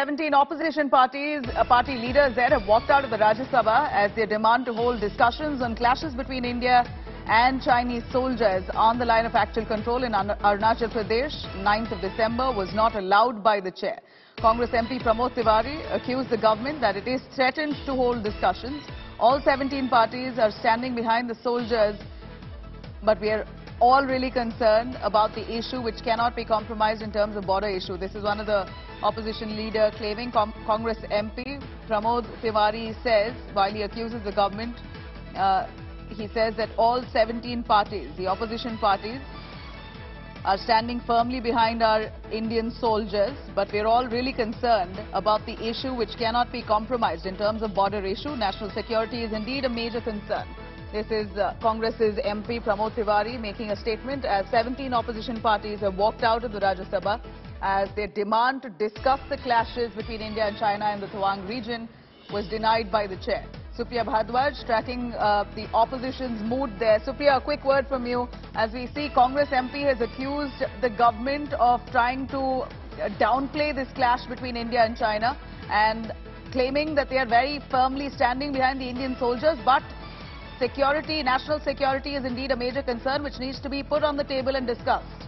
17 opposition parties, uh, party leaders there have walked out of the Rajya Sabha as they demand to hold discussions on clashes between India and Chinese soldiers on the line of actual control in Arunachal Pradesh. 9th of December was not allowed by the chair. Congress MP Pramod Tiwari accused the government that it is threatened to hold discussions. All 17 parties are standing behind the soldiers but we are all really concerned about the issue which cannot be compromised in terms of border issue. This is one of the opposition leader claiming Com Congress MP Pramod Tiwari says while he accuses the government, uh, he says that all 17 parties, the opposition parties, are standing firmly behind our Indian soldiers, but we're all really concerned about the issue which cannot be compromised in terms of border issue. National security is indeed a major concern. This is uh, Congress's MP Pramod Tiwari making a statement as 17 opposition parties have walked out of the Rajya Sabha as their demand to discuss the clashes between India and China in the Tawang region was denied by the chair. Supriya Bhardwaj tracking uh, the opposition's mood there. Supriya, a quick word from you. As we see, Congress MP has accused the government of trying to uh, downplay this clash between India and China and claiming that they are very firmly standing behind the Indian soldiers, but security, national security is indeed a major concern which needs to be put on the table and discussed.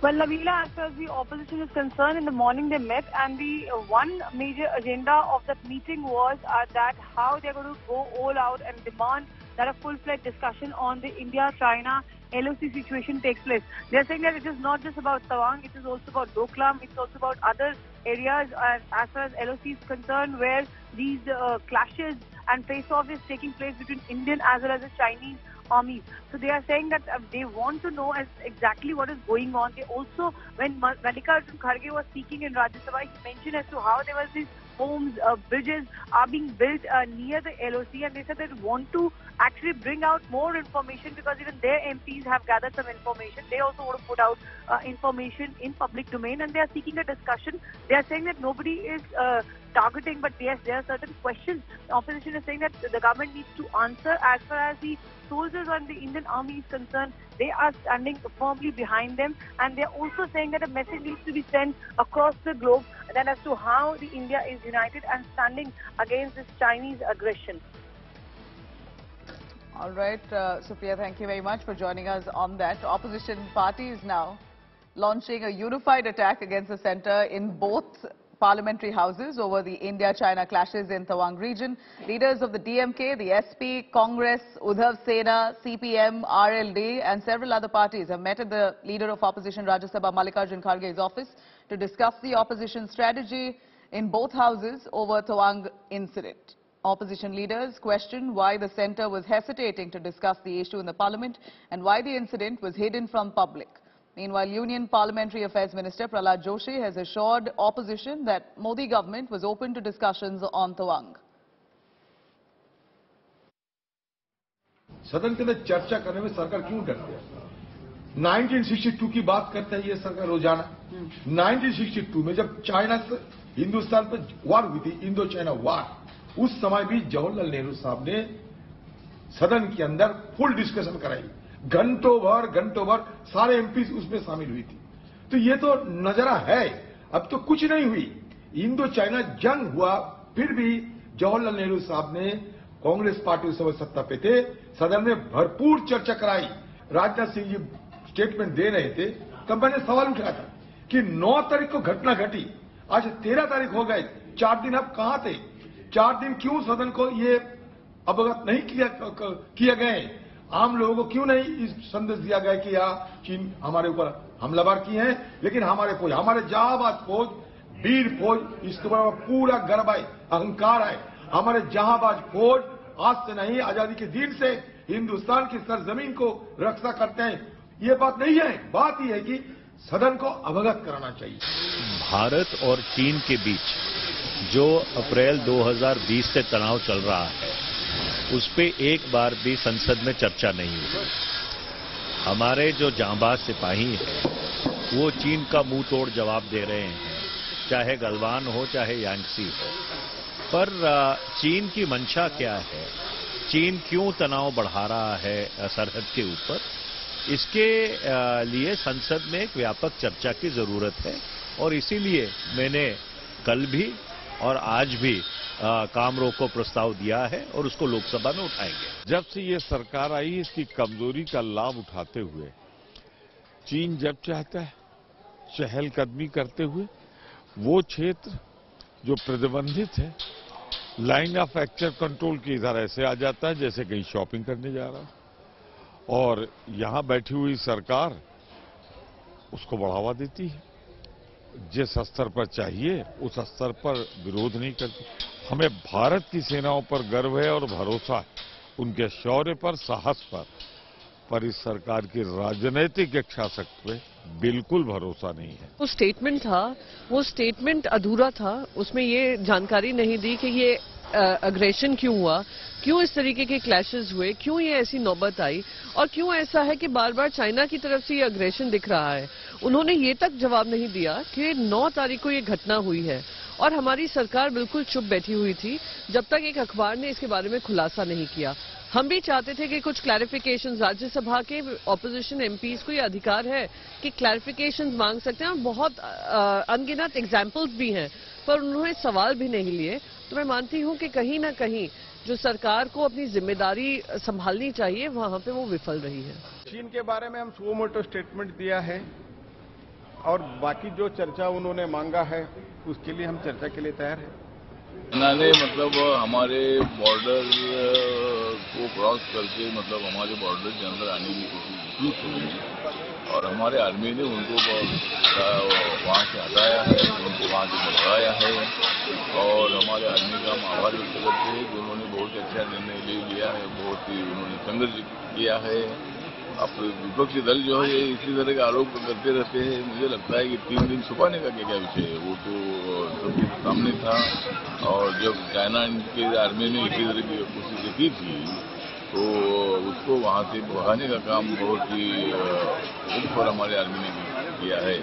Well, Lavila, as far as the opposition is concerned, in the morning they met, and the uh, one major agenda of that meeting was uh, that how they're going to go all out and demand that a full-fledged discussion on the India-China LOC situation takes place. They're saying that it is not just about Tawang, it is also about Doklam, it's also about other areas uh, as far as LOC is concerned where these uh, clashes and face-off is taking place between Indian as well as the Chinese armies. So they are saying that uh, they want to know as exactly what is going on. They also, when Ma- Mallikarjun Kharge was speaking in Rajya Sabha, he mentioned as to how there was these homes, uh, bridges are being built uh, near the LOC and they said they want to actually bring out more information because even their MPs have gathered some information. They also want to put out uh, information in public domain and they are seeking a discussion. They are saying that nobody is uh, targeting, but yes, there are certain questions. The opposition is saying that the government needs to answer as far as the soldiers and the Indian army is concerned. They are standing firmly behind them, and they are also saying that a message needs to be sent across the globe that as to how the India is united and standing against this Chinese aggression. All right, uh, Supriya, thank you very much for joining us on that. Opposition parties now launching a unified attack against the centre in both parliamentary houses over the India-China clashes in Tawang region. Leaders of the DMK, the SP, Congress, Udhav Sena, CPM, RLD and several other parties have met at the leader of opposition Rajya Sabha Mallikarjun Kharge's office to discuss the opposition strategy in both houses over Tawang incident. Opposition leaders questioned why the centre was hesitating to discuss the issue in the parliament and why the incident was hidden from public. Meanwhile, Union Parliamentary Affairs Minister Prahlad Joshi has assured opposition that Modi government was open to discussions on Tawang. सदन के अंदर चर्चा करने में सरकार क्यों डरती है 1962 की बात करते हैं ये सरकार रोज़ाना 1962 में जब चाइना से हिंदुस्तान पर वार हुई थी इंडो चाइना वार उस समय भी जवाहरलाल नेहरू साहब ने सदन के अंदर फुल डिस्कशन कराई घंटों भर घंटों भर सारे एमपी उसमें शामिल हुई थी। तो ये तो नजरा है। अब तो कुछ नहीं हुई। इंडो चाइना जंग हुआ, फिर भी जवाहरलाल नेहरू साहब ने कांग्रेस पार्टी उस समय सत्ता पे थे। सदन में भरपूर चर्चा कराई। राजनाथ सिंह जी स्टेटमेंट दे रहे थे। तब मैंने सवाल उठाया था कि 9 तारीख को घटना घटी। आज 13 तारीख हो गए चार दिन अब कहाँ थे? चार दिन क्यों सदन को ये अवगत नहीं किया किया गए? आम लोगों को क्यों नहीं इस संदेश दिया गया कि यहाँ चीन हमारे ऊपर हमलावर किए हैं? लेकिन हमारे फौज, हमारे जहाबाज फौज, वीर फौज इसके ऊपर पूरा गर्व है, अहंकार है। हमारे जहाबाज फौज आज से नहीं, आज़ादी के दिन से हिंदुस्तान की सरजमीन को रक्षा करते हैं। ये बात नहीं है, बात यह है कि सदन को अवगत कराना चाहिए। भारत और चीन के बीच जो अप्रैल 2020 से तनाव चल रहा है उस पर एक बार भी संसद में चर्चा नहीं हुई। हमारे जो जांबाज सिपाही हैं, वो चीन का मुँह तोड़ जवाब दे रहे हैं, चाहे गलवान हो, चाहे यांगसी हो। पर चीन की मंशा क्या है? चीन क्यों तनाव बढ़ा रहा है सरहद के ऊपर? इसके लिए संसद में एक व्यापक चर्चा की ज़रूरत है, और इसीलिए मैंने कल भी और आज भी काम रोको प्रस्ताव दिया है और उसको लोकसभा में उठाएँगे। जब से ये सरकार आई, इसकी कमज़ोरी का लाभ उठाते हुए, चीन जब चाहता है, चहलकदमी करते हुए, वो क्षेत्र जो प्रतिबंधित है लाइन ऑफ़ एक्चर कंट्रोल की इधर ऐसे आ जाता है, जैसे कहीं शॉपिंग करने जा रहा और यहाँ बैठी हुई सरकार उसको बढ़ावा देती है। जिस स्तर पर चाहिए, उस स्तर पर विरोध नहीं करती। हमें भारत की सेनाओं पर गर्व है और भरोसा है। उनके शौर्य पर, साहस पर। पर इस सरकार की राजनीतिक शक्ति पे बिल्कुल भरोसा नहीं है। वो स्टेटमेंट था, वो स्टेटमेंट अधूरा था। उसमें ये जानकारी नहीं दी कि ये अग्रेशन क्यों हुआ, क्यों इस तरीके के क्लैशेस हुए, क्यों ये ऐसी नौबत आई, और क्यों ऐसा है कि बार बार चाइना की तरफ़ से ये अग्रेशन दिख रहा है। उन्होंने ये तक जवाब नहीं दिया कि 9 तारीख को ये घटना हुई है। और हमारी सरकार बिल्कुल चुप बैठी हुई थी, जब तक एक अखबार ने इसके बारे में खुलासा नहीं किया। हम भी चाहते थे कि कुछ क्लैरिफिकेशन राज्यसभा के ऑपोजिशन एमपीज को ये अधिकार है कि क्लैरिफिकेशन मांग सकते हैं और बहुत अनगिनत एग्जाम्पल्स भी हैं, पर उन्होंने सवाल भी नहीं लिए। तो मैं मानती हूँ कि कहीं ना कहीं जो सरकार को अपनी ज़िम्मेदारी संभालनी चाहिए, वहाँ पे वो विफल रही है। चीन के बारे में हम सो मोटो स्टेटमेंट दिया है। और बाकी जो चर्चा उन्होंने मांगा है, उसके लिए हम चर्चा के लिए तैयार हैं। उन्होंने मतलब हमारे बॉर्डर को क्रॉस करके मतलब हमारे बॉर्डर के अंदर आने की कोशिश की और हमारे आर्मी ने उनको वहाँ से हटाया है, उनको वहाँ से भगाया है। और हमारे आर्मी का हम आभार व्यक्त करते हैं कि उन्होंने बहुत अच्छा निर्णय ले लिया है, बहुत ही उन्होंने संघर्ष किया है। अब विपक्षी दल जो है, ये इसी तरह का आरोप करते रहते हैं। मुझे लगता है कि तीन दिन छुपाने का क्या क्या विषय है? वो तो सबके सामने था। और जब चाइना के आर्मी ने इसी तरह की कोशिशें की थी तो उसको वहाँ से भगाने का काम बहुत ही उप हमारे आर्मी ने किया है।